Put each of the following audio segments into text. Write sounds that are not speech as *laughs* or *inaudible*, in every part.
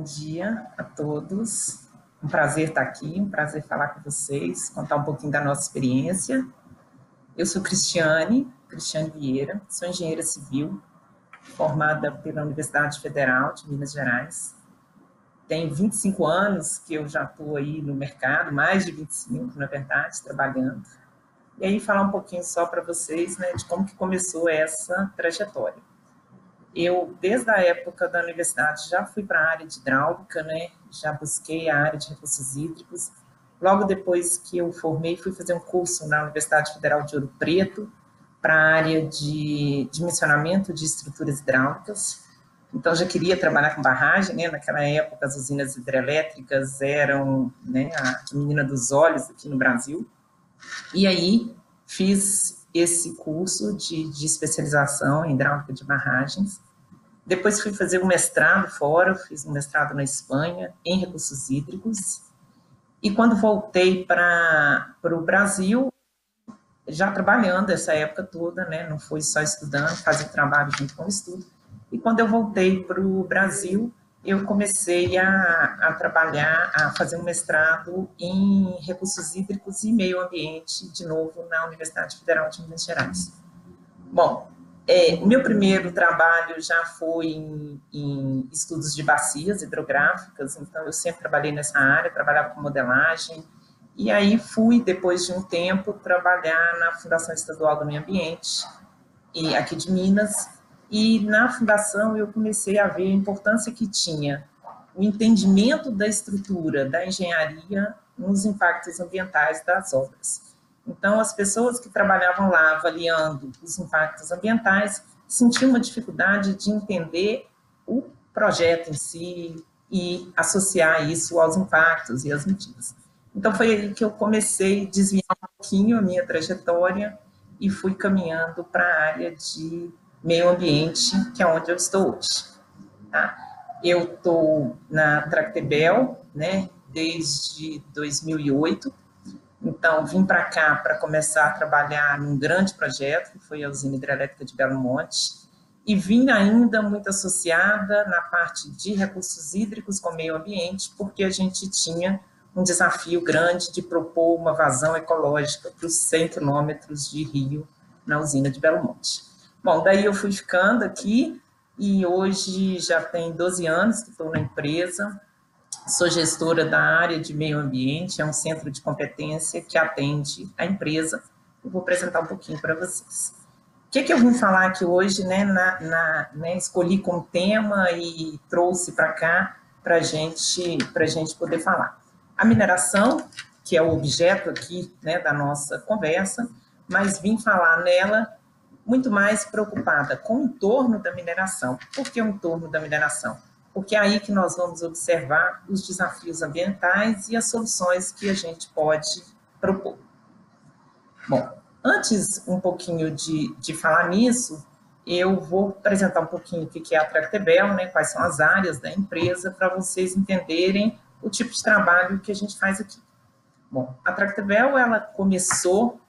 Bom, dia a todos. Um prazer estar aqui, um prazer falar com vocês, contar um pouquinho da nossa experiência. Eu sou Cristiane, Cristiane Vieira, sou engenheira civil, formada pela Universidade Federal de Minas Gerais. Tem 25 anos que eu já estou aí no mercado, mais de 25, na verdade, trabalhando. E aí falar um pouquinho só para vocês, né, de como que começou essa trajetória. Eu, desde a época da universidade, já fui para a área de hidráulica, né? Já busquei a área de recursos hídricos. Logo depois que eu formei, fui fazer um curso na Universidade Federal de Ouro Preto para a área de dimensionamento de estruturas hidráulicas. Então, já queria trabalhar com barragem, né? Naquela época, as usinas hidrelétricas eram né, a menina dos olhos aqui no Brasil. E aí, fiz esse curso de, de especialização em hidráulica de barragens. Depois fui fazer um mestrado fora, fiz um mestrado na Espanha em recursos hídricos. E quando voltei para o Brasil, já trabalhando essa época toda, né, não fui só estudando, fazia trabalho junto com o estudo. E quando eu voltei para o Brasil, eu comecei a, a, trabalhar, a fazer um mestrado em recursos hídricos e meio ambiente, de novo, na Universidade Federal de Minas Gerais. Bom, é, o meu primeiro trabalho já foi em, em, estudos de bacias hidrográficas, então eu sempre trabalhei nessa área, trabalhava com modelagem, e aí fui, depois de um tempo, trabalhar na Fundação Estadual do Meio Ambiente, e aqui de Minas, e na fundação eu comecei a ver a importância que tinha o entendimento da estrutura da engenharia nos impactos ambientais das obras. Então, as pessoas que trabalhavam lá avaliando os impactos ambientais sentiam uma dificuldade de entender o projeto em si e associar isso aos impactos e às medidas. Então, foi aí que eu comecei a desviar um pouquinho a minha trajetória e fui caminhando para a área de meio ambiente, que é onde eu estou hoje. Tá? Eu estou na Tractebel, né, desde 2008, então vim para cá para começar a trabalhar num grande projeto, que foi a usina hidrelétrica de Belo Monte, e vim ainda muito associada na parte de recursos hídricos com meio ambiente, porque a gente tinha um desafio grande de propor uma vazão ecológica para os 100 quilômetros de rio na usina de Belo Monte. Bom, daí eu fui ficando aqui e hoje já tem 12 anos que estou na empresa, sou gestora da área de meio ambiente, é um centro de competência que atende a empresa. Eu vou apresentar um pouquinho para vocês. O que, que eu vim falar aqui hoje, né, na, na né, escolhi como tema e trouxe para cá para gente, a gente poder falar. A mineração, que é o objeto aqui né, da nossa conversa, mas vim falar nela muito mais preocupada com o entorno da mineração. Por que o entorno da mineração? Porque é aí que nós vamos observar os desafios ambientais e as soluções que a gente pode propor. Bom, antes um pouquinho de, de falar nisso, eu vou apresentar um pouquinho o que é a Tractebel, né, quais são as áreas da empresa, para vocês entenderem o tipo de trabalho que a gente faz aqui. Bom, a Tractebel, ela começou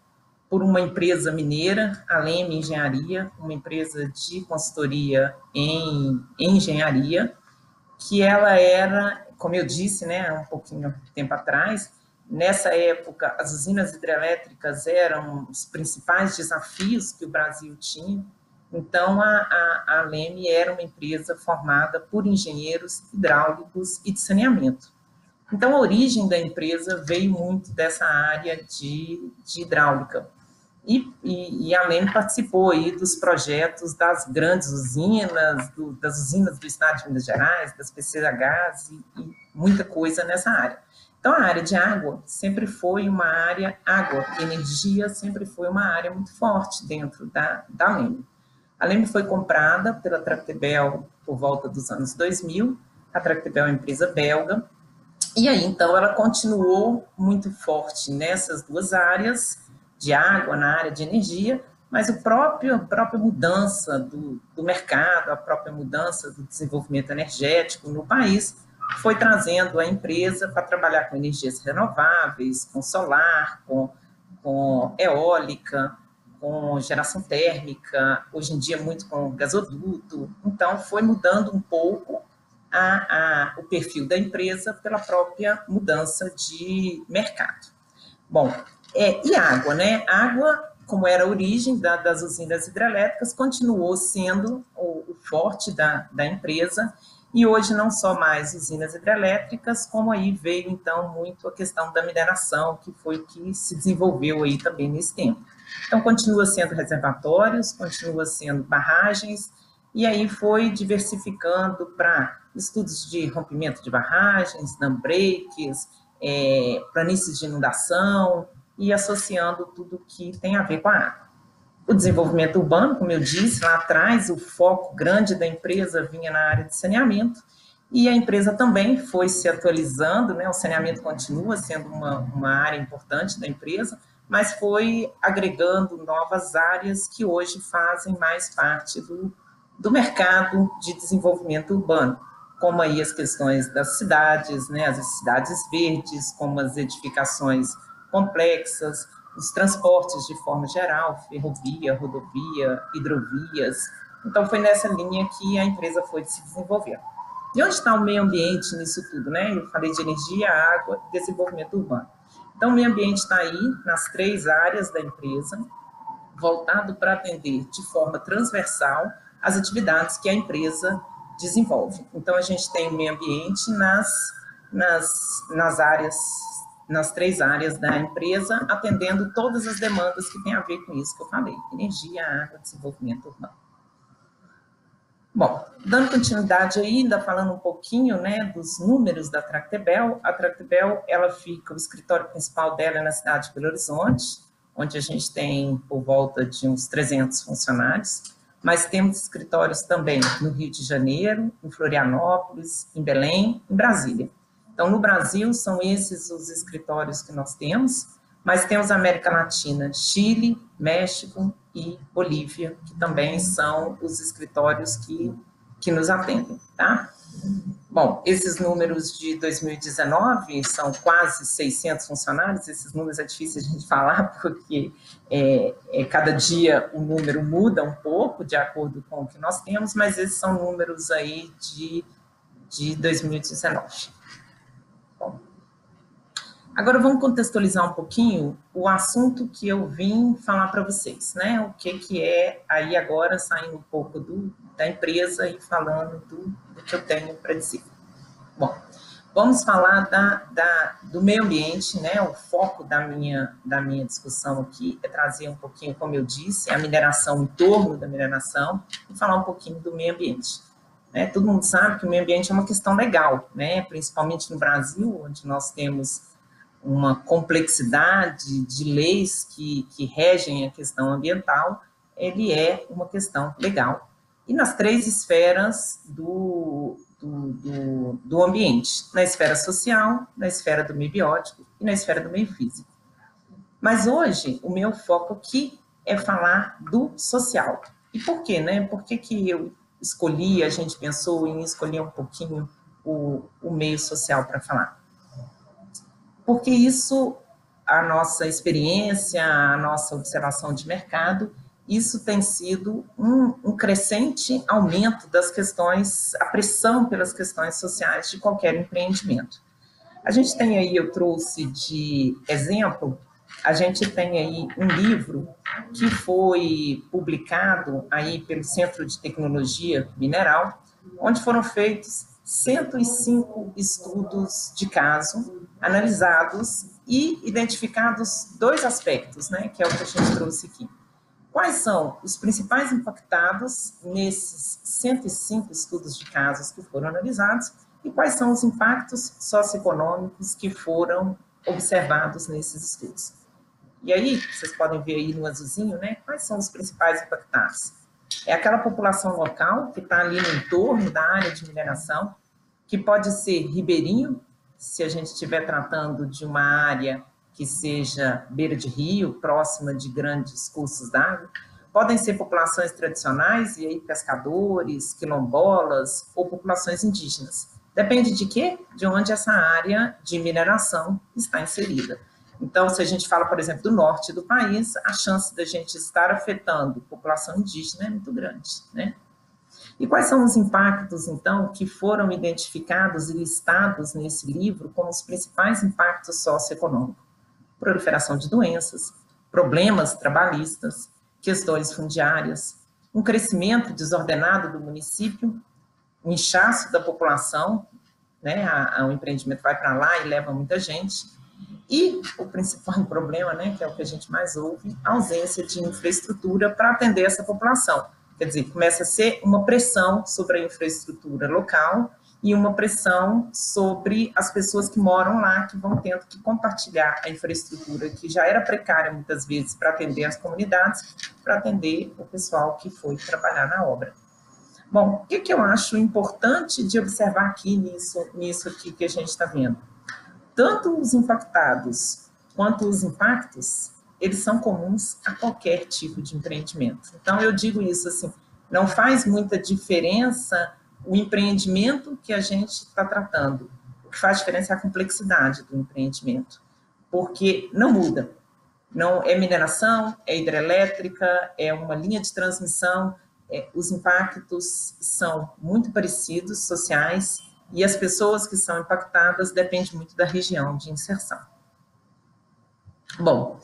por uma empresa mineira, a Leme Engenharia, uma empresa de consultoria em, em engenharia, que ela era, como eu disse, né, um pouquinho tempo atrás, nessa época as usinas hidrelétricas eram os principais desafios que o Brasil tinha, então a, a, a Leme era uma empresa formada por engenheiros hidráulicos e de saneamento. Então a origem da empresa veio muito dessa área de, de hidráulica, e, e, e, a participou aí dos projetos das grandes usinas, do, das usinas do estado de Minas Gerais, das PCHs e, e, muita coisa nessa área. Então, a área de água sempre foi uma área, água, energia sempre foi uma área muito forte dentro da, da LEM. A LEM foi comprada pela Tractebel por volta dos anos 2000, a Tractebel é uma empresa belga, e aí, então, ela continuou muito forte nessas duas áreas, de água, na área de energia, mas o próprio, a própria mudança do, do mercado, a própria mudança do desenvolvimento energético no país foi trazendo a empresa para trabalhar com energias renováveis, com solar, com, com eólica, com geração térmica, hoje em dia muito com gasoduto. Então, foi mudando um pouco a, a, o perfil da empresa pela própria mudança de mercado. Bom, é, e água, né? Água, como era a origem da, das usinas hidrelétricas, continuou sendo o, o forte da, da empresa, e hoje não só mais usinas hidrelétricas, como aí veio então muito a questão da mineração, que foi que se desenvolveu aí também nesse tempo. Então continua sendo reservatórios, continua sendo barragens, e aí foi diversificando para estudos de rompimento de barragens, dam breaks, é, planícies de inundação e associando tudo que tem a ver com a água. O desenvolvimento urbano, como eu disse lá atrás, o foco grande da empresa vinha na área de saneamento, e a empresa também foi se atualizando, né? o saneamento continua sendo uma, uma área importante da empresa, mas foi agregando novas áreas que hoje fazem mais parte do, do mercado de desenvolvimento urbano, como aí as questões das cidades, né, as cidades verdes, como as edificações complexas, os transportes de forma geral, ferrovia, rodovia, hidrovias. Então, foi nessa linha que a empresa foi se desenvolvendo. E onde está o meio ambiente nisso tudo, né? Eu falei de energia, água desenvolvimento urbano. Então, o meio ambiente está aí nas três áreas da empresa, voltado para atender de forma transversal as atividades que a empresa desenvolve. Então, a gente tem o meio ambiente nas, nas, nas áreas, nas três áreas da empresa, atendendo todas as demandas que têm a ver com isso que eu falei, energia, água, desenvolvimento urbano. Bom, dando continuidade ainda, falando um pouquinho né, dos números da Tractebel, a Tractebel, ela fica, o escritório principal dela é na cidade de Belo Horizonte, onde a gente tem por volta de uns 300 funcionários, mas temos escritórios também no Rio de Janeiro, em Florianópolis, em Belém, em Brasília. Então, no Brasil, são esses os escritórios que nós temos, mas temos América Latina, Chile, México e Bolívia, que também são os escritórios que, que nos atendem, tá? Bom, esses números de 2019 são quase 600 funcionários, esses números é difícil a gente *laughs* falar, porque é, é, cada dia o número muda um pouco, de acordo com o que nós temos, mas esses são números aí de, de 2019. Agora vamos contextualizar um pouquinho o assunto que eu vim falar para vocês, né? O que, que é, aí agora, saindo um pouco do, da empresa e falando do, do que eu tenho para dizer. Bom, vamos falar da, da, do meio ambiente, né? O foco da minha, da minha discussão aqui é trazer um pouquinho, como eu disse, a mineração em torno da mineração e falar um pouquinho do meio ambiente. Né? Todo mundo sabe que o meio ambiente é uma questão legal, né? principalmente no Brasil, onde nós temos uma complexidade de leis que, que regem a questão ambiental, ele é uma questão legal e nas três esferas do, do, do, do, ambiente, na esfera social, na esfera do meio biótico e na esfera do meio físico. Mas hoje, o meu foco aqui é falar do social. E por quê, né? Por que, que eu escolhi, a gente pensou em escolher um pouquinho o, o meio social para falar? Porque isso, a nossa experiência, a nossa observação de mercado, isso tem sido um, um, crescente aumento das questões, a pressão pelas questões sociais de qualquer empreendimento. A gente tem aí, eu trouxe de exemplo, a gente tem aí um livro que foi publicado aí pelo Centro de Tecnologia Mineral, onde foram feitos 105 estudos de caso analisados e identificados dois aspectos, né, que é o que a gente trouxe aqui. Quais são os principais impactados nesses 105 estudos de casos que foram analisados e quais são os impactos socioeconômicos que foram observados nesses estudos? E aí, vocês podem ver aí no azulzinho, né? Quais são os principais impactados? É aquela população local que está ali no entorno da área de mineração, que pode ser ribeirinho, se a gente estiver tratando de uma área que seja beira de rio, próxima de grandes cursos d'água. Podem ser populações tradicionais, e aí pescadores, quilombolas ou populações indígenas. Depende de quê? De onde essa área de mineração está inserida. Então, se a gente fala, por exemplo, do norte do país, a chance da gente estar afetando população indígena é muito grande, né? E quais são os impactos, então, que foram identificados e listados nesse livro como os principais impactos socioeconômicos? Proliferação de doenças, problemas trabalhistas, questões fundiárias, um crescimento desordenado do município, um inchaço da população, né, o empreendimento vai para lá e leva muita gente, e o principal *laughs* problema, né, que é o que a gente mais ouve, a ausência de infraestrutura para atender essa população. Quer dizer, começa a ser uma pressão sobre a infraestrutura local e uma pressão sobre as pessoas que moram lá, que vão tendo que compartilhar a infraestrutura, que já era precária muitas vezes para atender as comunidades, para atender o pessoal que foi trabalhar na obra. Bom, o que, que eu acho importante de observar aqui nisso, nisso aqui que a gente está vendo? Tanto os impactados quanto os impactos, eles são comuns a qualquer tipo de empreendimento. Então, eu digo isso assim, não faz muita diferença o empreendimento que a gente está tratando. O que faz diferença é a complexidade do empreendimento, porque não muda. Não é mineração, é hidrelétrica, é uma linha de transmissão. É, os impactos são muito parecidos, sociais, e as pessoas que são impactadas depende muito da região de inserção. Bom,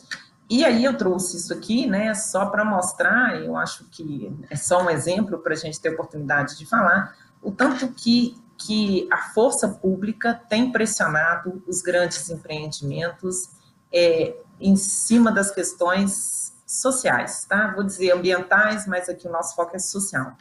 e aí eu trouxe isso aqui, né, só para mostrar, eu acho que é só um exemplo para a gente ter oportunidade de falar, o tanto que, que a força pública tem pressionado os grandes empreendimentos é, em cima das questões sociais, tá? Vou dizer ambientais, mas aqui o nosso foco é social.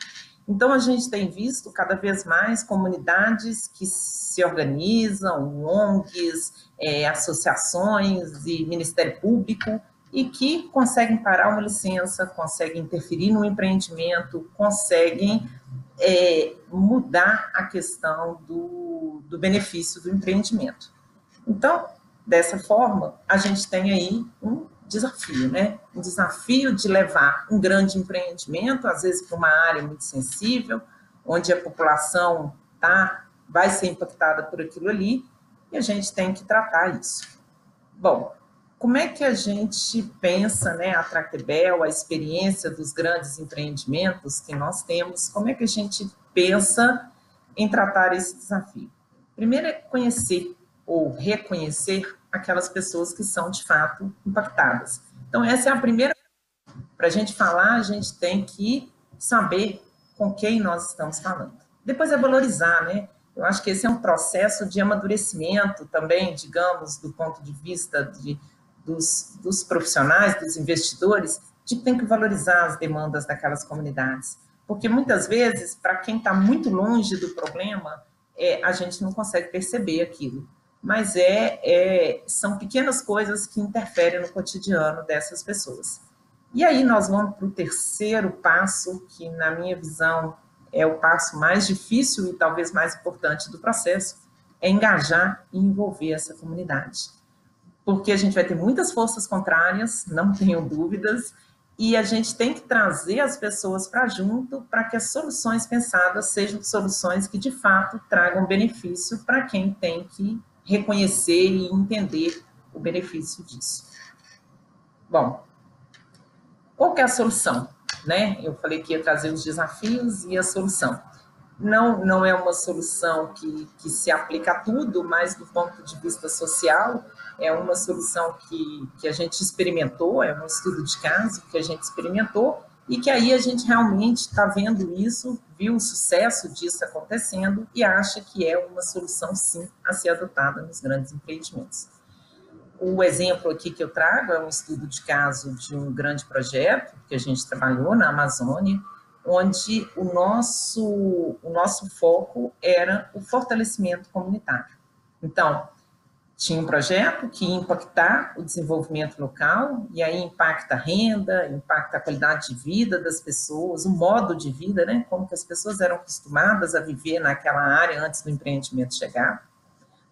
Então, a gente tem visto cada vez mais comunidades que se organizam, ONGs, é, associações e Ministério Público, e que conseguem parar uma licença, conseguem interferir no empreendimento, conseguem é, mudar a questão do, do benefício do empreendimento. Então, dessa forma, a gente tem aí um desafio, né? Um desafio de levar um grande empreendimento, às vezes para uma área muito sensível, onde a população tá, vai ser impactada por aquilo ali, e a gente tem que tratar isso. Bom, como é que a gente pensa, né, a Tractebel, a experiência dos grandes empreendimentos que nós temos, como é que a gente pensa em tratar esse desafio? Primeiro é conhecer ou reconhecer aquelas pessoas que são de fato impactadas. Então, essa é a primeira. Para a gente falar, a gente tem que saber com quem nós estamos falando. Depois é valorizar, né? Eu acho que esse é um processo de amadurecimento também, digamos, do ponto de vista de dos, dos profissionais, dos investidores, de que tem que valorizar as demandas daquelas comunidades. Porque muitas vezes, para quem está muito longe do problema, é, a gente não consegue perceber aquilo. Mas é, é, são pequenas coisas que interferem no cotidiano dessas pessoas. E aí nós vamos para o terceiro passo, que na minha visão é o passo mais difícil e talvez mais importante do processo, é engajar e envolver essa comunidade porque a gente vai ter muitas forças contrárias, não tenham dúvidas, e a gente tem que trazer as pessoas para junto para que as soluções pensadas sejam soluções que de fato tragam benefício para quem tem que reconhecer e entender o benefício disso. Bom, qual que é a solução? Né? Eu falei que ia trazer os desafios e a solução. Não, não é uma solução que, que se aplica a tudo, mas do ponto de vista social, é uma solução que, que a gente experimentou, é um estudo de caso que a gente experimentou, e que aí a gente realmente está vendo isso, viu o sucesso disso acontecendo e acha que é uma solução, sim, a ser adotada nos grandes empreendimentos. O exemplo aqui que eu trago é um estudo de caso de um grande projeto que a gente trabalhou na Amazônia, onde o nosso, o nosso foco era o fortalecimento comunitário. Então, tinha um projeto que ia impactar o desenvolvimento local, e aí impacta a renda, impacta a qualidade de vida das pessoas, o modo de vida, né? Como que as pessoas eram acostumadas a viver naquela área antes do empreendimento chegar.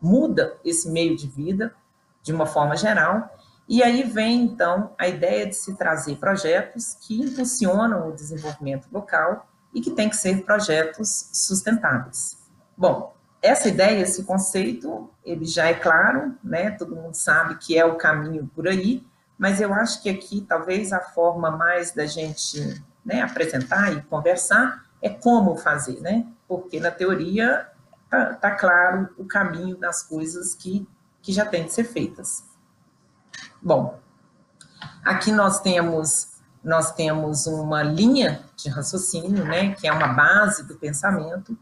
Muda esse meio de vida de uma forma geral, e aí vem, então, a ideia de se trazer projetos que impulsionam o desenvolvimento local e que tem que ser projetos sustentáveis. Bom, essa ideia, esse conceito, ele já é claro, né? Todo mundo sabe que é o caminho por aí, mas eu acho que aqui talvez a forma mais da gente né, apresentar e conversar é como fazer, né? Porque na teoria tá, tá claro o caminho das coisas que, que já têm de ser feitas. Bom, aqui nós temos nós temos uma linha de raciocínio, né, que é uma base do pensamento,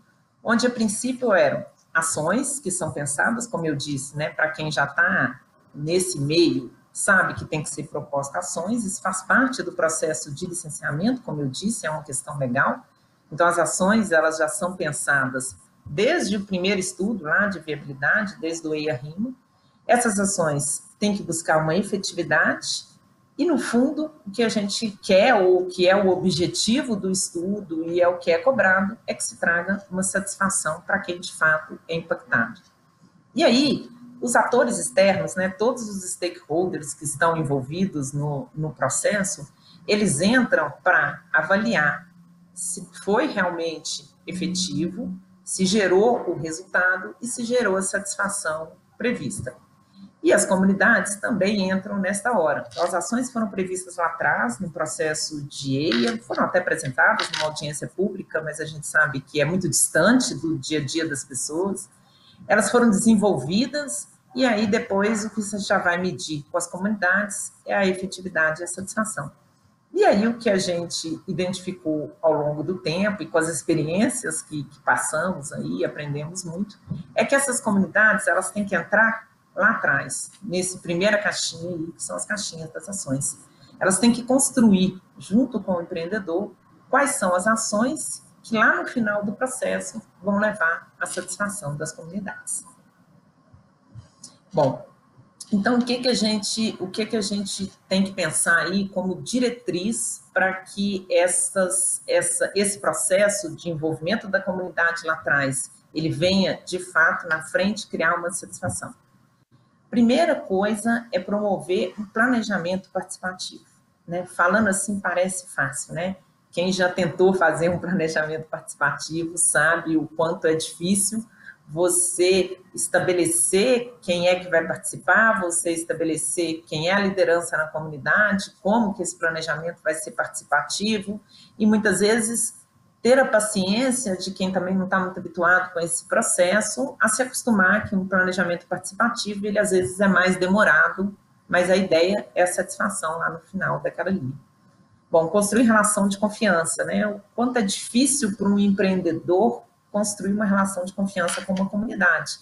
onde a princípio eram ações que são pensadas, como eu disse, né, para quem já está nesse meio, sabe que tem que ser proposta ações, isso faz parte do processo de licenciamento, como eu disse, é uma questão legal. Então, as ações, elas já são pensadas desde o primeiro estudo lá de viabilidade, desde o EIA-RIMA. Essas ações têm que buscar uma efetividade e, no fundo, o que a gente quer, ou o que é o objetivo do estudo e é o que é cobrado, é que se traga uma satisfação para quem, de fato, é impactado. E aí, os atores externos, né, todos os stakeholders que estão envolvidos no, no processo, eles entram para avaliar se foi realmente efetivo, se gerou o resultado e se gerou a satisfação prevista. E as comunidades também entram nesta hora. Então, as ações foram previstas lá atrás, no processo de EIA, foram até apresentadas numa audiência pública, mas a gente sabe que é muito distante do dia a dia das pessoas. Elas foram desenvolvidas e aí depois o que você já vai medir com as comunidades é a efetividade e a satisfação. E aí o que a gente identificou ao longo do tempo e com as experiências que, que passamos aí, aprendemos muito, é que essas comunidades elas têm que entrar lá atrás, nesse primeira caixinha aí, que são as caixinhas das ações. Elas têm que construir, junto com o empreendedor, quais são as ações que lá no final do processo vão levar à satisfação das comunidades. Bom, então o que que a gente, o que que a gente tem que pensar aí como diretriz para que essas, essa, esse processo de envolvimento da comunidade lá atrás ele venha de fato na frente criar uma satisfação? Primeira coisa é promover um planejamento participativo. Né? Falando assim parece fácil, né? Quem já tentou fazer um planejamento participativo sabe o quanto é difícil você estabelecer quem é que vai participar, você estabelecer quem é a liderança na comunidade, como que esse planejamento vai ser participativo, e muitas vezes ter a paciência de quem também não está muito habituado com esse processo, a se acostumar que um planejamento participativo, ele às vezes é mais demorado, mas a ideia é a satisfação lá no final daquela linha. Bom, construir relação de confiança, né? O quanto é difícil para um empreendedor construir uma relação de confiança com uma comunidade.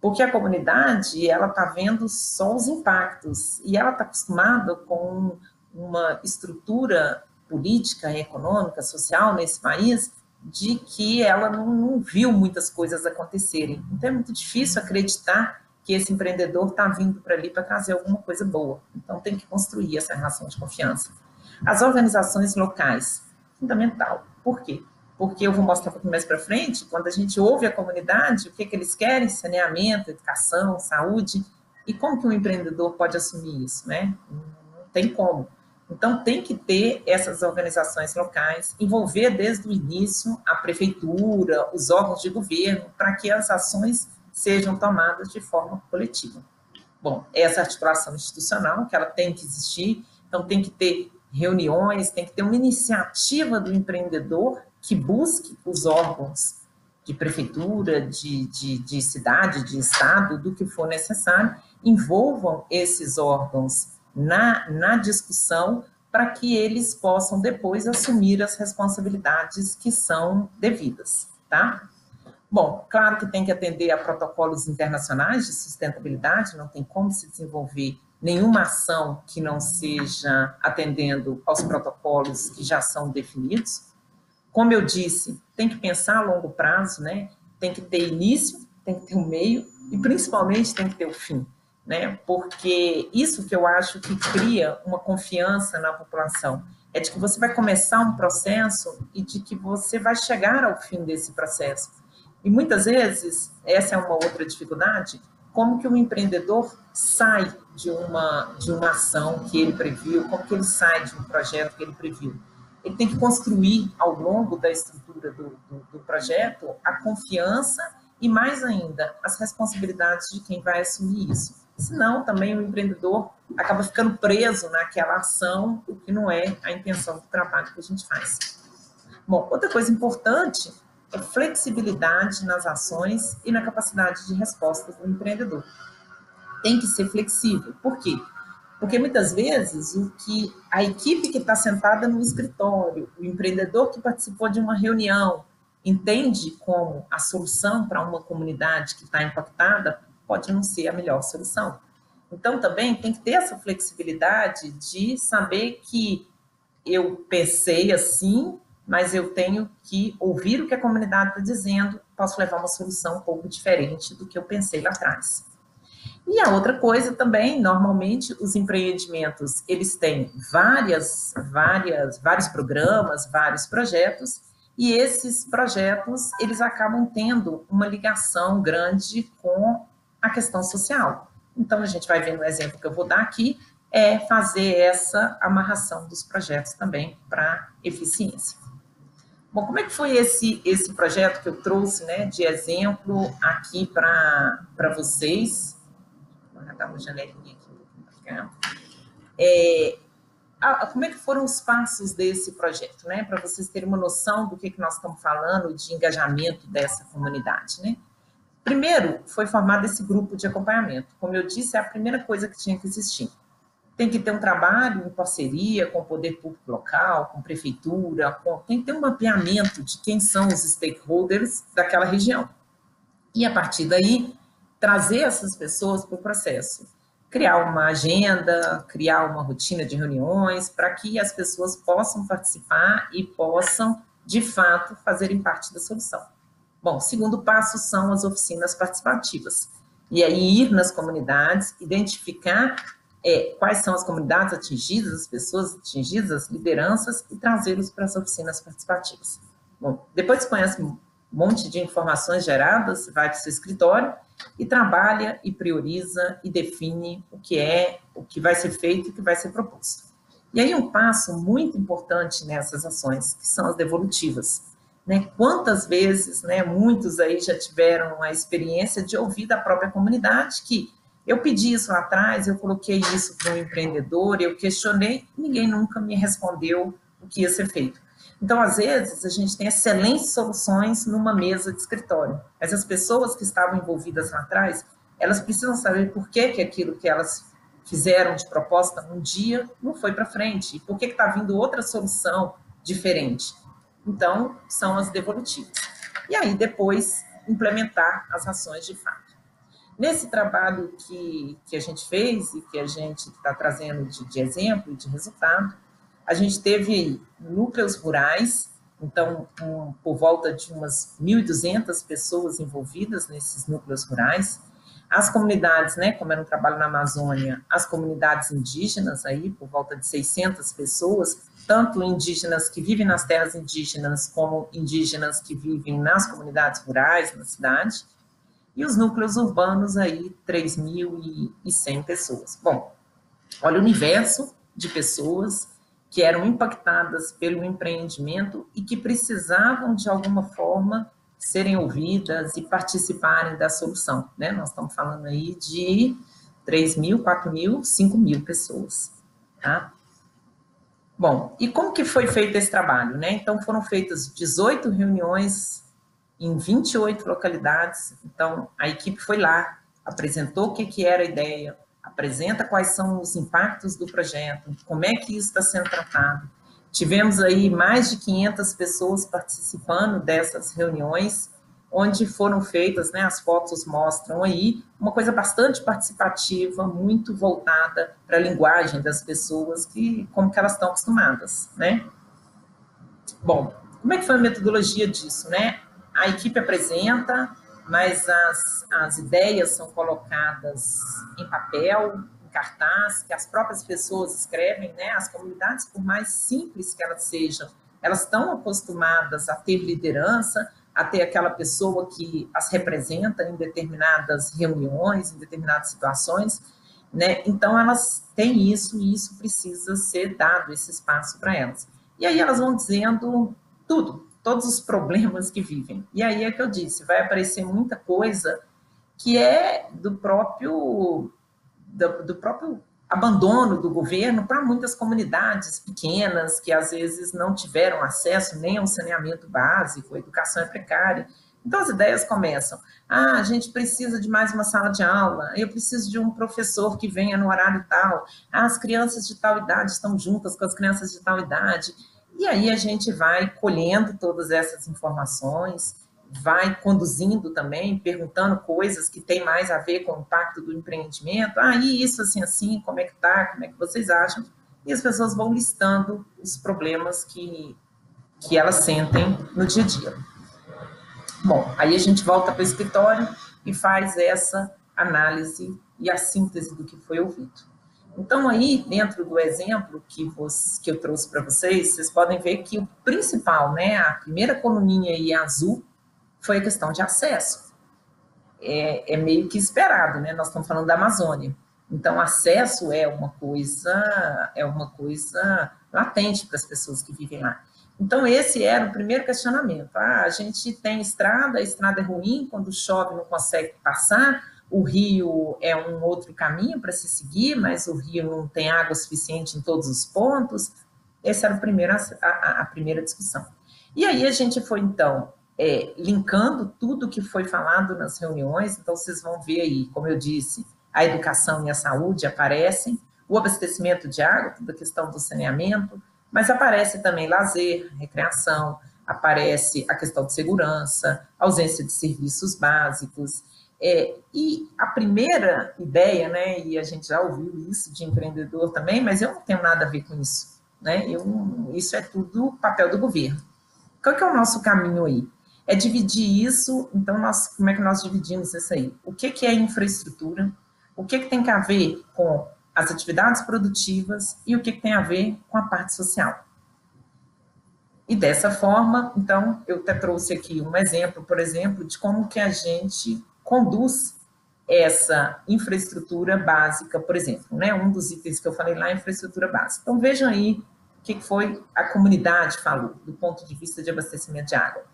Porque a comunidade, ela está vendo só os impactos, e ela está acostumada com uma estrutura política, econômica, social nesse país, de que ela não, não viu muitas coisas acontecerem. Então é muito difícil acreditar que esse empreendedor está vindo para ali para trazer alguma coisa boa. Então tem que construir essa relação de confiança. As organizações locais, fundamental. Por quê? Porque eu vou mostrar um pouquinho mais para frente, quando a gente ouve a comunidade, o que, que eles querem, saneamento, educação, saúde, e como que um empreendedor pode assumir isso, né? Não tem como. Então, tem que ter essas organizações locais, envolver desde o início a prefeitura, os órgãos de governo, para que as ações sejam tomadas de forma coletiva. Bom, essa articulação institucional, que ela tem que existir, então tem que ter reuniões, tem que ter uma iniciativa do empreendedor que busque os órgãos de prefeitura, de, de, de cidade, de estado, do que for necessário, envolvam esses órgãos na, na discussão para que eles possam depois assumir as responsabilidades que são devidas, tá? Bom, claro que tem que atender a protocolos internacionais de sustentabilidade, não tem como se desenvolver nenhuma ação que não seja atendendo aos protocolos que já são definidos. Como eu disse, tem que pensar a longo prazo, né? Tem que ter início, tem que ter um meio e principalmente tem que ter o fim né? Porque isso que eu acho que cria uma confiança na população é de que você vai começar um processo e de que você vai chegar ao fim desse processo. E muitas vezes, essa é uma outra dificuldade, como que o empreendedor sai de uma, de uma ação que ele previu, como que ele sai de um projeto que ele previu. Ele tem que construir, ao longo da estrutura do, do, do projeto, a confiança e, mais ainda, as responsabilidades de quem vai assumir isso. Senão, também o empreendedor acaba ficando preso naquela ação, o que não é a intenção do trabalho que a gente faz. Bom, outra coisa importante é flexibilidade nas ações e na capacidade de resposta do empreendedor. Tem que ser flexível. Por quê? Porque muitas vezes o que a equipe que está sentada no escritório, o empreendedor que participou de uma reunião, entende como a solução para uma comunidade que está impactada pode não ser a melhor solução. Então, também tem que ter essa flexibilidade de saber que eu pensei assim, mas eu tenho que ouvir o que a comunidade está dizendo, posso levar uma solução um pouco diferente do que eu pensei lá atrás. E a outra coisa também, normalmente os empreendimentos, eles têm várias, várias, vários programas, vários projetos, e esses projetos, eles acabam tendo uma ligação grande com a questão social. Então, a gente vai ver no exemplo que eu vou dar aqui, é fazer essa amarração dos projetos também para eficiência. Bom, como é que foi esse, esse projeto que eu trouxe né, de exemplo aqui para vocês? Vou dar uma janelinha aqui. É, a, como é que foram os passos desse projeto, né? Para vocês terem uma noção do que, que nós estamos falando de engajamento dessa comunidade, né? Primeiro, foi formado esse grupo de acompanhamento. Como eu disse, é a primeira coisa que tinha que existir. Tem que ter um trabalho em parceria com o poder público local, com prefeitura, com... tem que ter um mapeamento de quem são os stakeholders daquela região. E, a partir daí, trazer essas pessoas para o processo. Criar uma agenda, criar uma rotina de reuniões, para que as pessoas possam participar e possam, de fato, fazerem parte da solução. Bom, segundo passo são as oficinas participativas. E aí ir nas comunidades, identificar é, quais são as comunidades atingidas, as pessoas atingidas, as lideranças, e trazê-los para as oficinas participativas. Bom, depois conhece um monte de informações geradas, vai para o seu escritório e trabalha e prioriza e define o que é, o que vai ser feito e o que vai ser proposto. E aí um passo muito importante nessas ações, que são as devolutivas. Né? Quantas vezes, né, muitos aí já tiveram a experiência de ouvir da própria comunidade que eu pedi isso lá atrás, eu coloquei isso para um empreendedor, eu questionei, ninguém nunca me respondeu o que ia ser feito. Então, às vezes, a gente tem excelentes soluções numa mesa de escritório, mas as pessoas que estavam envolvidas lá atrás, elas precisam saber por que, que aquilo que elas fizeram de proposta um dia não foi para frente, e por que está vindo outra solução diferente. Então, são as devolutivas. E aí, depois, implementar as ações de fato. Nesse trabalho que, que a gente fez e que a gente está trazendo de, de exemplo e de resultado, a gente teve núcleos rurais, então, um, por volta de umas 1.200 pessoas envolvidas nesses núcleos rurais, as comunidades, né, como era um trabalho na Amazônia, as comunidades indígenas aí, por volta de 600 pessoas, tanto indígenas que vivem nas terras indígenas, como indígenas que vivem nas comunidades rurais, na cidade, e os núcleos urbanos aí, 3.100 pessoas. Bom, olha o universo de pessoas que eram impactadas pelo empreendimento e que precisavam, de alguma forma, serem ouvidas e participarem da solução. Né? Nós estamos falando aí de 3 mil, 4 mil, 5 mil pessoas. Tá? Bom, e como que foi feito esse trabalho? Né? Então, foram feitas 18 reuniões em 28 localidades. Então, a equipe foi lá, apresentou o que, que era a ideia, apresenta quais são os impactos do projeto, como é que isso está sendo tratado, Tivemos aí mais de 500 pessoas participando dessas reuniões, onde foram feitas, né, as fotos mostram aí, uma coisa bastante participativa, muito voltada para a linguagem das pessoas, que como que elas estão acostumadas, né? Bom, como é que foi a metodologia disso, né? A equipe apresenta, mas as, as ideias são colocadas em papel, cartaz que as próprias pessoas escrevem, né? As comunidades, por mais simples que elas sejam, elas estão acostumadas a ter liderança, a ter aquela pessoa que as representa em determinadas reuniões, em determinadas situações, né? Então elas têm isso e isso precisa ser dado esse espaço para elas. E aí elas vão dizendo tudo, todos os problemas que vivem. E aí é que eu disse, vai aparecer muita coisa que é do próprio do, do próprio abandono do governo para muitas comunidades pequenas que às vezes não tiveram acesso nem ao saneamento básico, a educação é precária. Então as ideias começam. Ah, a gente precisa de mais uma sala de aula, eu preciso de um professor que venha no horário tal. Ah, as crianças de tal idade estão juntas com as crianças de tal idade. E aí a gente vai colhendo todas essas informações, vai conduzindo também, perguntando coisas que têm mais a ver com o impacto do empreendimento. Ah, e isso assim, assim, como é que tá? Como é que vocês acham? E as pessoas vão listando os problemas que, que elas sentem no dia a dia. Bom, aí a gente volta para o escritório e faz essa análise e a síntese do que foi ouvido. Então, aí, dentro do exemplo que, você, que eu trouxe para vocês, vocês podem ver que o principal, né, a primeira coluninha aí azul, foi a questão de acesso. É, é meio que esperado, né? Nós estamos falando da Amazônia. Então, acesso é uma coisa, é uma coisa latente para as pessoas que vivem lá. Então, esse era o primeiro questionamento. Ah, a gente tem estrada, a estrada é ruim, quando chove não consegue passar, o rio é um outro caminho para se seguir, mas o rio não tem água suficiente em todos os pontos. Essa era a primeira, a, a primeira discussão. E aí a gente foi, então, é, linkando tudo que foi falado nas reuniões, então vocês vão ver aí, como eu disse, a educação e a saúde aparecem, o abastecimento de água, toda a questão do saneamento, mas aparece também lazer, recreação, aparece a questão de segurança, ausência de serviços básicos. É, e a primeira ideia, né, e a gente já ouviu isso de empreendedor também, mas eu não tenho nada a ver com isso. Né? Eu, isso é tudo papel do governo. Qual que é o nosso caminho aí? É dividir isso, então nós, como é que nós dividimos isso aí? O que, que é infraestrutura? O que, que tem que a ver com as atividades produtivas e o que, que tem a ver com a parte social? E dessa forma, então, eu até trouxe aqui um exemplo, por exemplo, de como que a gente conduz essa infraestrutura básica, por exemplo, né? Um dos itens que eu falei lá é infraestrutura básica. Então, vejam aí o que foi a comunidade falou, do ponto de vista de abastecimento de água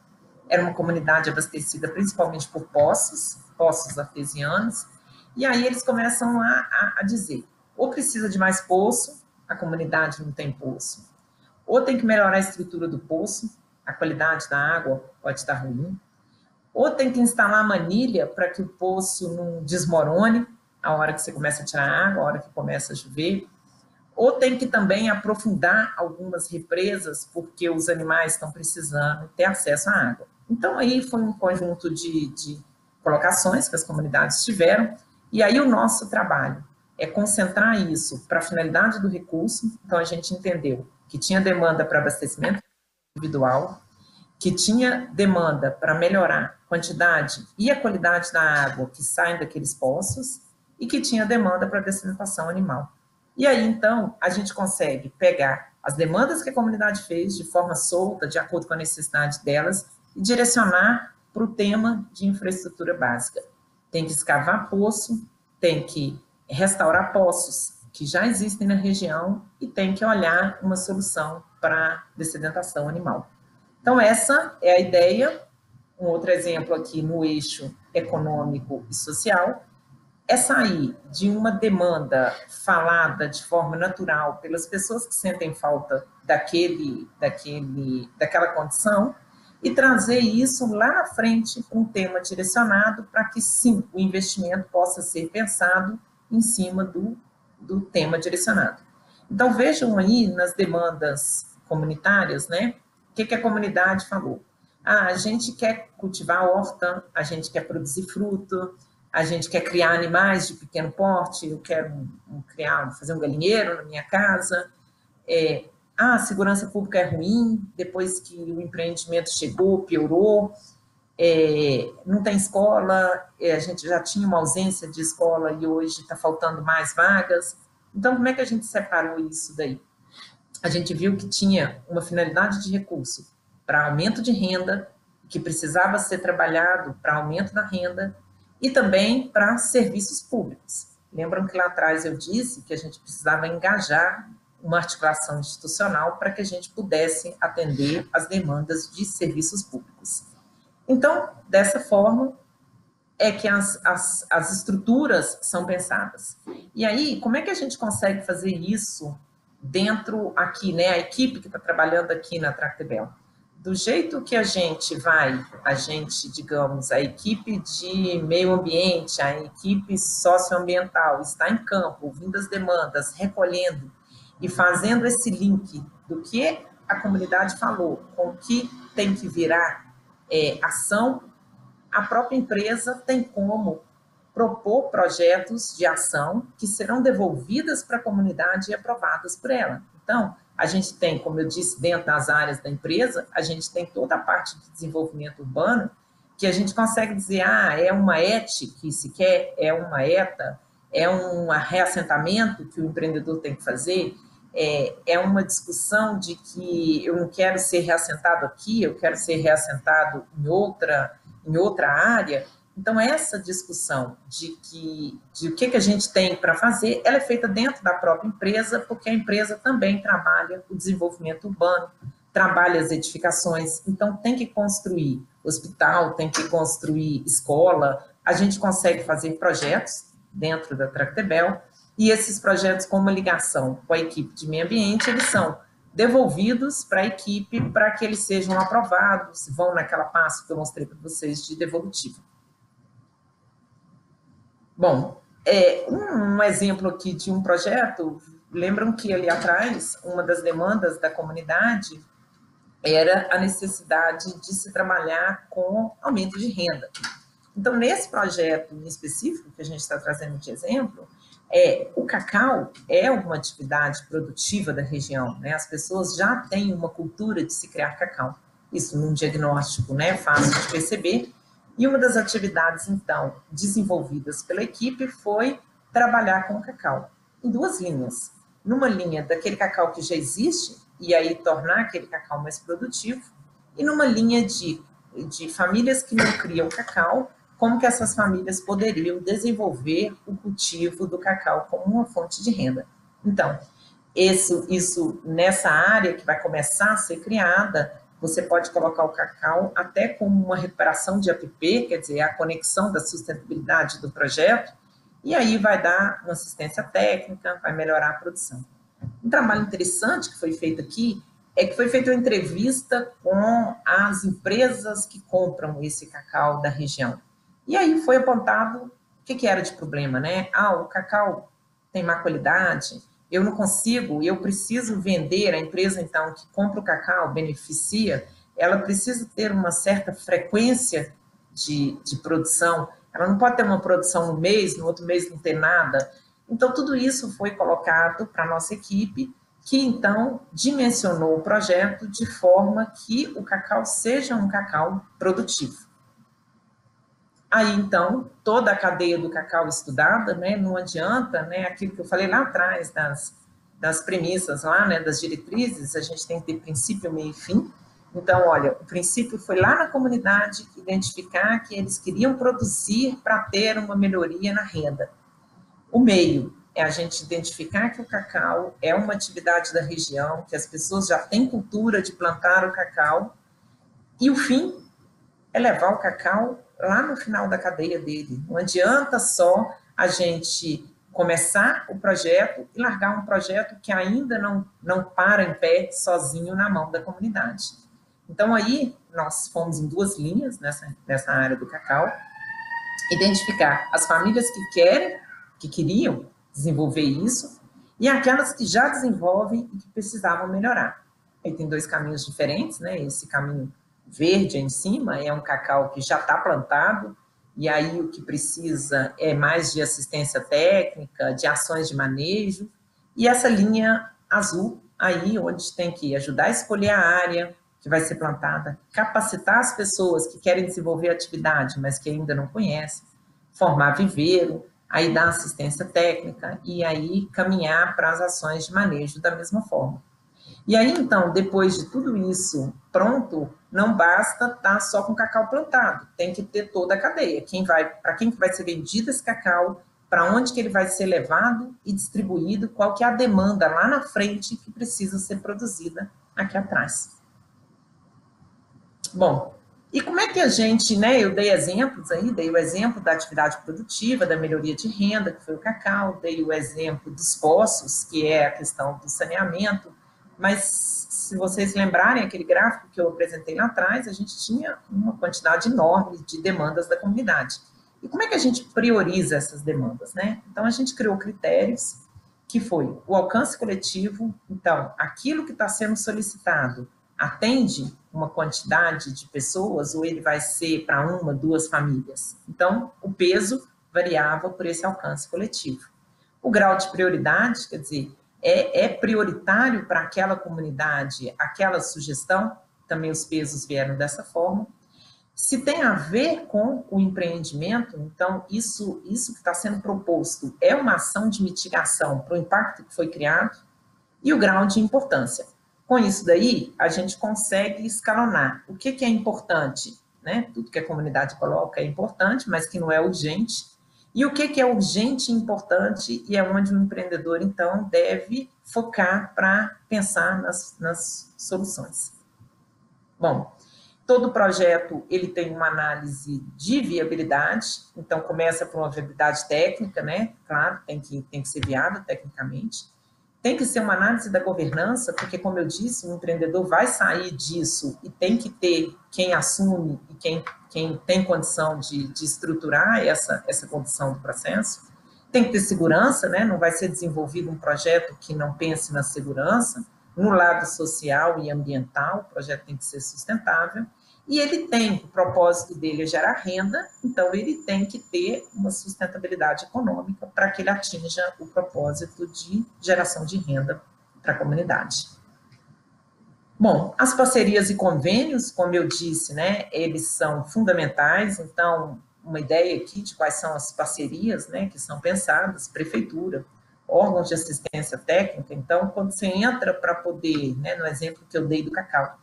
era uma comunidade abastecida principalmente por poços, poços artesianos, e aí eles começam a, a, a dizer, ou precisa de mais poço, a comunidade não tem poço, ou tem que melhorar a estrutura do poço, a qualidade da água pode estar ruim, ou tem que instalar manilha para que o poço não desmorone a hora que você começa a tirar água, a hora que começa a chover, ou tem que também aprofundar algumas represas, porque os animais estão precisando ter acesso à água. Então, aí foi um conjunto de, de colocações que as comunidades tiveram, e aí o nosso trabalho é concentrar isso para a finalidade do recurso. Então, a gente entendeu que tinha demanda para abastecimento individual, que tinha demanda para melhorar a quantidade e a qualidade da água que saem daqueles poços, e que tinha demanda para dessalinização animal. E aí, então, a gente consegue pegar as demandas que a comunidade fez de forma solta, de acordo com a necessidade delas, e direcionar para o tema de infraestrutura básica. Tem que escavar poço, tem que restaurar poços que já existem na região e tem que olhar uma solução para dessedentação animal. Então, essa é a ideia. Um outro exemplo aqui no eixo econômico e social é sair de uma demanda falada de forma natural pelas pessoas que sentem falta daquele, daquele, daquela condição e trazer isso lá na frente um tema direcionado para que, sim, o investimento possa ser pensado em cima do, do tema direcionado. Então, vejam aí nas demandas comunitárias, né? O que, que a comunidade falou? Ah, a gente quer cultivar horta, a gente quer produzir fruto, a gente quer criar animais de pequeno porte, eu quero criar, fazer um galinheiro na minha casa, é, ah, a segurança pública é ruim, depois que o empreendimento chegou, piorou, é, não tem escola, é, a gente já tinha uma ausência de escola e hoje está faltando mais vagas. Então, como é que a gente separou isso daí? A gente viu que tinha uma finalidade de recurso para aumento de renda, que precisava ser trabalhado para aumento da renda, e também para serviços públicos. Lembram que lá atrás eu disse que a gente precisava engajar uma articulação institucional para que a gente pudesse atender as demandas de serviços públicos. Então, dessa forma, é que as, as, as estruturas são pensadas. E aí, como é que a gente consegue fazer isso dentro aqui, né? A equipe que está trabalhando aqui na Tractebel. Do jeito que a gente vai, a gente, digamos, a equipe de meio ambiente, a equipe socioambiental está em campo, ouvindo as demandas, recolhendo e fazendo esse link do que a comunidade falou com o que tem que virar é, ação, a própria empresa tem como propor projetos de ação que serão devolvidas para a comunidade e aprovadas por ela. Então, a gente tem, como eu disse, dentro das áreas da empresa, a gente tem toda a parte de desenvolvimento urbano, que a gente consegue dizer, ah, é uma ET que se quer, é uma ETA, é um reassentamento que o empreendedor tem que fazer, é, é uma discussão de que eu não quero ser reassentado aqui, eu quero ser reassentado em outra, em outra área, então, essa discussão de, que, de o que, que a gente tem para fazer, ela é feita dentro da própria empresa, porque a empresa também trabalha o desenvolvimento urbano, trabalha as edificações, então tem que construir hospital, tem que construir escola, a gente consegue fazer projetos dentro da Tractebel, e esses projetos com uma ligação com a equipe de meio ambiente, eles são devolvidos para a equipe para que eles sejam aprovados, vão naquela passo que eu mostrei para vocês de devolutivo. Bom, é, um, um exemplo aqui de um projeto, lembram que ali atrás, uma das demandas da comunidade era a necessidade de se trabalhar com aumento de renda. Então, nesse projeto em específico, que a gente está trazendo de exemplo, é, o cacau é uma atividade produtiva da região, né? As pessoas já têm uma cultura de se criar cacau. Isso num diagnóstico, né, fácil de perceber, e uma das atividades, então, desenvolvidas pela equipe foi trabalhar com o cacau, em duas linhas. Numa linha daquele cacau que já existe, e aí tornar aquele cacau mais produtivo, e numa linha de, de famílias que não criam cacau, como que essas famílias poderiam desenvolver o cultivo do cacau como uma fonte de renda. Então, isso, nessa área que vai começar a ser criada, você pode colocar o cacau até como uma recuperação de APP, quer dizer, a conexão da sustentabilidade do projeto, e aí vai dar uma assistência técnica, vai melhorar a produção. Um trabalho interessante que foi feito aqui é que foi feita uma entrevista com as empresas que compram esse cacau da região. E aí foi apontado o que, que era de problema, né? Ah, o cacau tem má qualidade, eu não consigo, eu preciso vender, a empresa então que compra o cacau, beneficia, ela precisa ter uma certa frequência de, de produção, ela não pode ter uma produção no mês, no outro mês não ter nada. Então, tudo isso foi colocado para a nossa equipe, que então dimensionou o projeto de forma que o cacau seja um cacau produtivo. Aí, então, toda a cadeia do cacau estudada, né, não adianta, né, aquilo que eu falei lá atrás, das, das premissas lá, né, das diretrizes, a gente tem que ter princípio, meio e fim. Então, olha, o princípio foi lá na comunidade identificar que eles queriam produzir para ter uma melhoria na renda. O meio é a gente identificar que o cacau é uma atividade da região, que as pessoas já têm cultura de plantar o cacau. E o fim é levar o cacau lá no final da cadeia dele. Não adianta só a gente começar o projeto e largar um projeto que ainda não, não para em pé sozinho na mão da comunidade. Então, aí, nós fomos em duas linhas nessa, nessa área do cacau, identificar as famílias que querem, que queriam desenvolver isso, e aquelas que já desenvolvem e que precisavam melhorar. Aí tem dois caminhos diferentes, né? Esse caminho verde em cima, é um cacau que já está plantado, e aí o que precisa é mais de assistência técnica, de ações de manejo, e essa linha azul aí, onde tem que ajudar a escolher a área que vai ser plantada, capacitar as pessoas que querem desenvolver atividade, mas que ainda não conhecem, formar viveiro, aí dar assistência técnica e aí caminhar para as ações de manejo da mesma forma. E aí, então, depois de tudo isso pronto, não basta estar tá só com cacau plantado, tem que ter toda a cadeia. Quem vai, para quem que vai ser vendido esse cacau, para onde que ele vai ser levado e distribuído, qual que é a demanda lá na frente que precisa ser produzida aqui atrás. Bom, E como é que a gente, né? Eu dei exemplos aí, dei o exemplo da atividade produtiva, da melhoria de renda, que foi o cacau, dei o exemplo dos poços, que é a questão do saneamento, mas se vocês lembrarem aquele gráfico que eu apresentei lá atrás, a gente tinha uma quantidade enorme de demandas da comunidade. E como é que a gente prioriza essas demandas, né? Então a gente criou critérios que foi o alcance coletivo, então aquilo que está sendo solicitado atende uma quantidade de pessoas ou ele vai ser para uma, duas famílias? Então, o peso variava por esse alcance coletivo. O grau de prioridade, quer dizer, é, é prioritário para aquela comunidade, aquela sugestão, também os pesos vieram dessa forma. Se tem a ver com o empreendimento, então isso, isso que está sendo proposto é uma ação de mitigação para o impacto que foi criado e o grau de importância. Com isso daí, a gente consegue escalonar. O que, que é importante? Né? Tudo que a comunidade coloca é importante, mas que não é urgente. E o que, que é urgente e importante e é onde o empreendedor, então, deve focar para pensar nas, nas soluções. Bom, todo projeto ele tem uma análise de viabilidade, então começa por uma viabilidade técnica, né? Claro, tem que, tem que ser viável tecnicamente. Tem que ser uma análise da governança, porque, como eu disse, o empreendedor vai sair disso e tem que ter quem assume e quem, quem tem condição de, de estruturar essa, essa condição do processo. Tem que ter segurança, né? não vai ser desenvolvido um projeto que não pense na segurança. No lado social e ambiental, o projeto tem que ser sustentável. E ele tem, o propósito dele é gerar renda, então ele tem que ter uma sustentabilidade econômica para que ele atinja o propósito de geração de renda para a comunidade. Bom, as parcerias e convênios, como eu disse, né, eles são fundamentais, então, uma ideia aqui de quais são as parcerias, né, que são pensadas, prefeitura, órgãos de assistência técnica, então, quando você entra para poder, né, no exemplo que eu dei do cacau,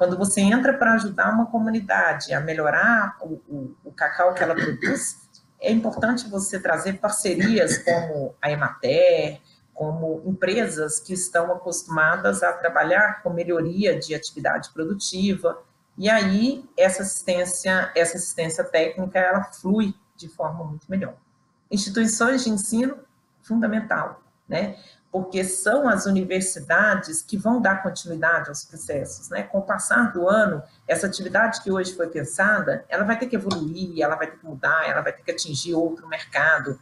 quando você entra para ajudar uma comunidade a melhorar o, o, o, cacau que ela produz, é importante você trazer parcerias como a Emater, como empresas que estão acostumadas a trabalhar com melhoria de atividade produtiva, e aí essa assistência, essa assistência técnica, ela flui de forma muito melhor. Instituições de ensino, fundamental, né? Porque são as universidades que vão dar continuidade aos processos, né? Com o passar do ano, essa atividade que hoje foi pensada, ela vai ter que evoluir, ela vai ter que mudar, ela vai ter que atingir outro mercado.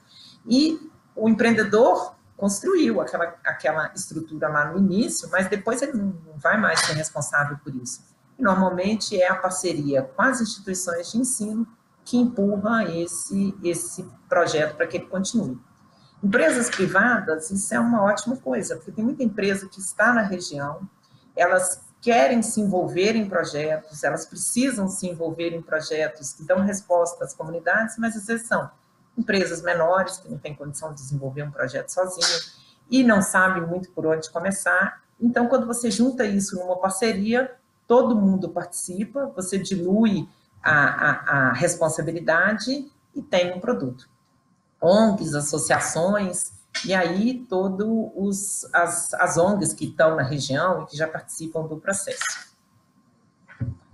E o empreendedor construiu aquela, aquela estrutura lá no início, mas depois ele não vai mais ser responsável por isso. E normalmente é a parceria com as instituições de ensino que empurra esse, esse projeto para que ele continue. Empresas privadas, isso é uma ótima coisa, porque tem muita empresa que está na região, elas querem se envolver em projetos, elas precisam se envolver em projetos que dão resposta às comunidades, mas às vezes são empresas menores que não têm condição de desenvolver um projeto sozinho e não sabem muito por onde começar. Então, quando você junta isso numa parceria, todo mundo participa, você dilui a, a, a responsabilidade e tem um produto. ONGs, associações, e aí todas as, ONGs que estão na região e que já participam do processo.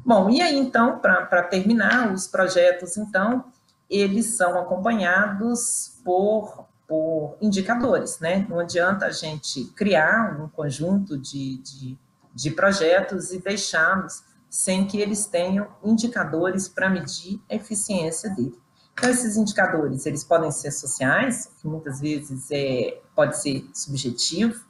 Bom, e aí então, para terminar, os projetos, então, eles são acompanhados por, por indicadores, né? Não adianta a gente criar um conjunto de, de, de projetos e deixá-los sem que eles tenham indicadores para medir a eficiência dele. Então, esses indicadores, eles podem ser sociais, que muitas vezes é, pode ser subjetivo,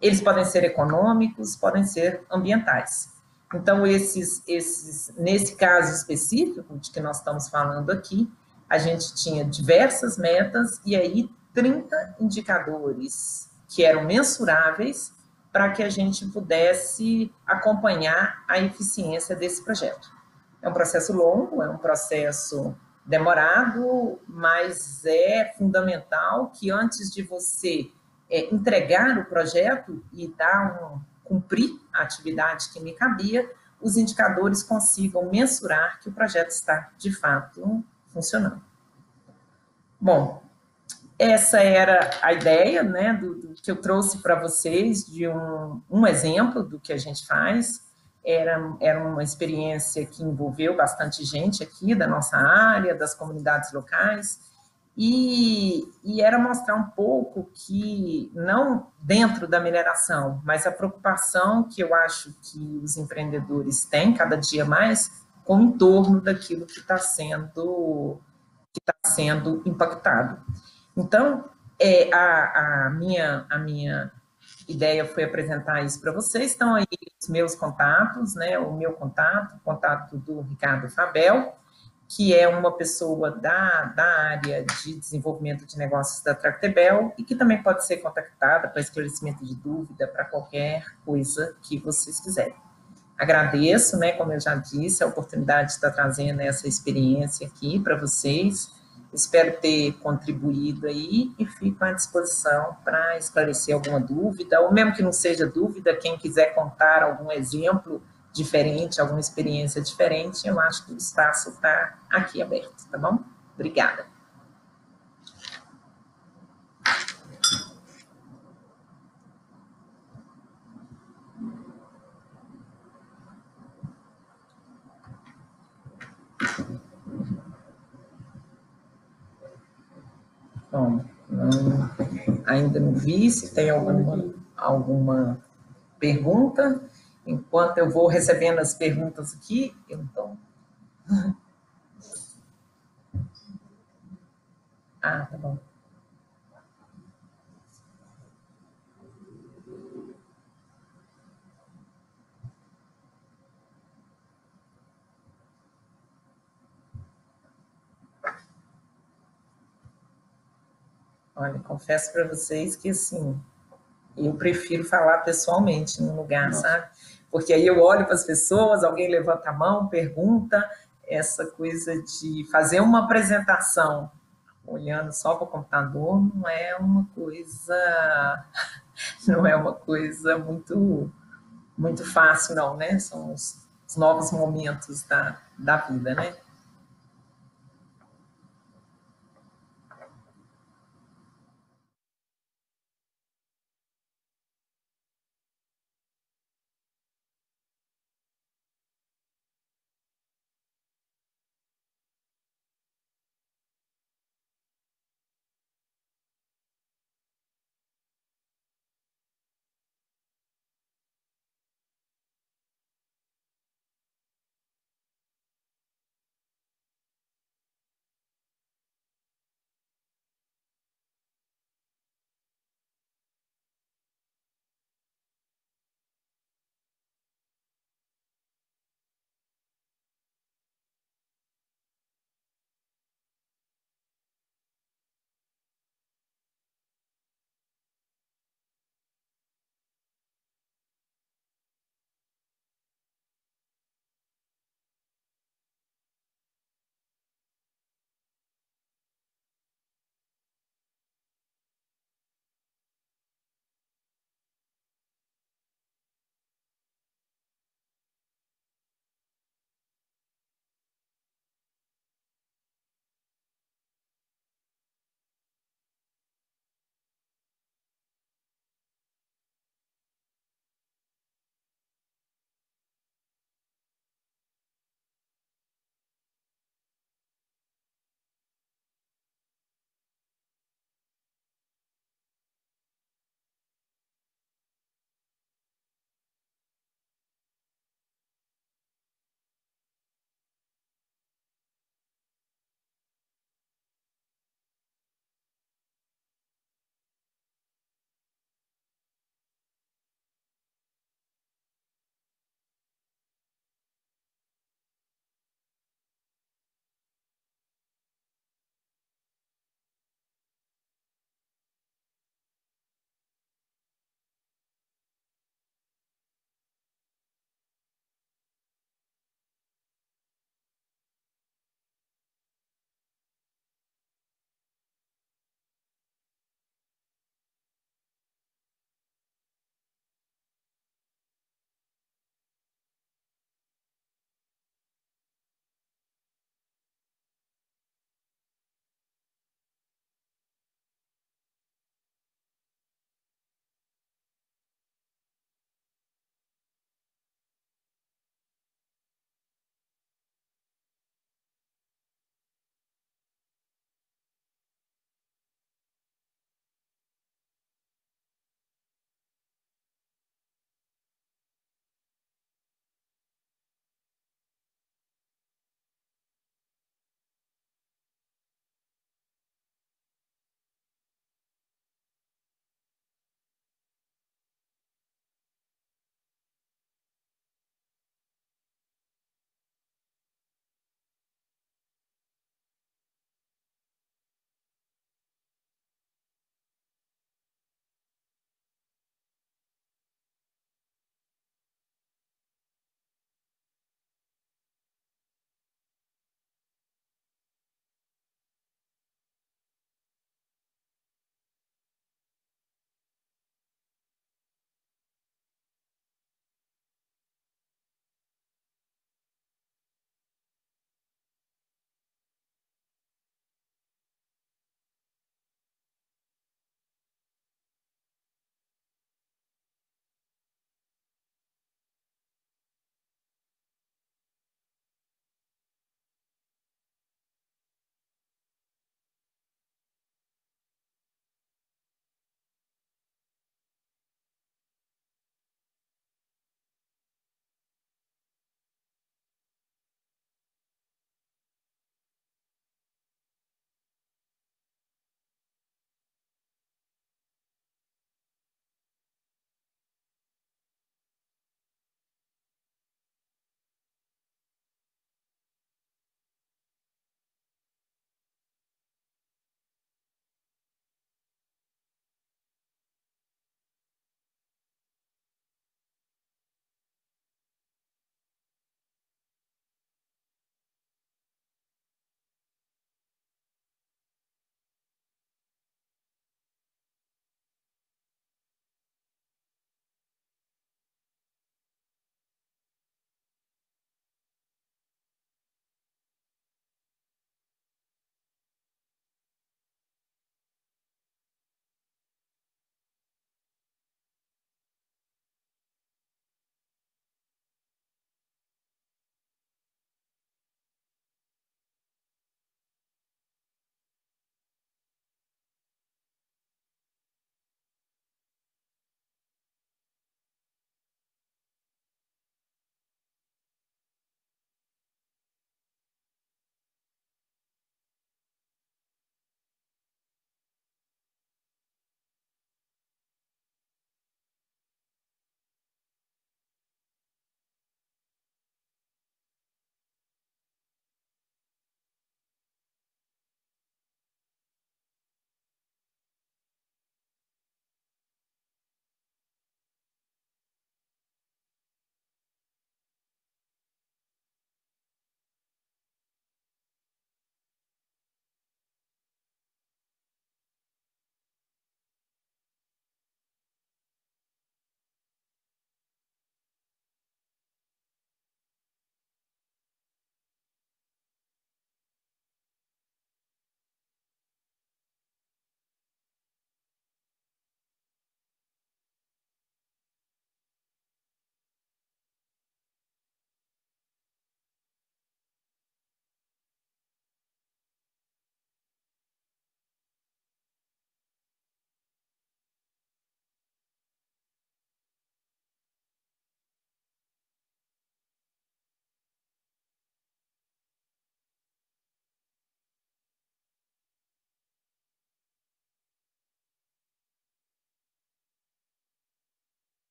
eles podem ser econômicos, podem ser ambientais. Então, esses, esses, nesse caso específico de que nós estamos falando aqui, a gente tinha diversas metas e aí 30 indicadores que eram mensuráveis para que a gente pudesse acompanhar a eficiência desse projeto. É um processo longo, é um processo demorado, mas é fundamental que antes de você é, entregar o projeto e dar um, cumprir a atividade que me cabia, os indicadores consigam mensurar que o projeto está, de fato, funcionando. Bom, essa era a ideia né, do, do que eu trouxe para vocês de um, um exemplo do que a gente faz. Era, era uma experiência que envolveu bastante gente aqui da nossa área, das comunidades locais, e, e, era mostrar um pouco que, não dentro da mineração, mas a preocupação que eu acho que os empreendedores têm cada dia mais com o entorno daquilo que está sendo, que tá sendo impactado. Então, é, a, a, minha, a minha ideia foi apresentar isso para vocês. Estão aí os meus contatos, né? O meu contato, o contato do Ricardo Fabel, que é uma pessoa da, da área de desenvolvimento de negócios da Tractebel e que também pode ser contactada para esclarecimento de dúvida, para qualquer coisa que vocês quiserem. Agradeço, né, como eu já disse, a oportunidade de estar trazendo essa experiência aqui para vocês. Espero ter contribuído aí e fico à disposição para esclarecer alguma dúvida, ou mesmo que não seja dúvida, quem quiser contar algum exemplo diferente, alguma experiência diferente, eu acho que o espaço está aqui aberto, tá bom? Obrigada. Bom, não, ainda não vi se tem alguma, alguma pergunta. Enquanto eu vou recebendo as perguntas aqui, então. *laughs* Ah, tá bom. Olha, confesso para vocês que, assim, eu prefiro falar pessoalmente no lugar, Nossa. sabe? Porque aí eu olho para as pessoas, alguém levanta a mão, pergunta, essa coisa de fazer uma apresentação olhando só para o computador não é uma coisa *laughs* não é uma coisa muito muito fácil não, né? São os, os novos momentos da, da vida, né?